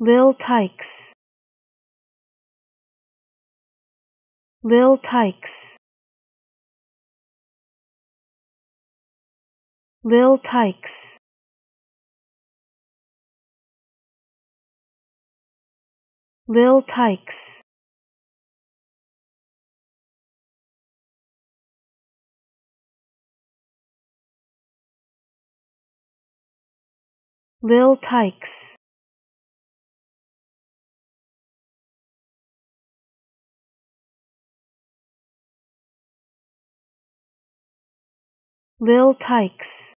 Lil Tykes. Lil Tykes. Lil Tykes. Lil Tykes. Lil Tykes Lil Tykes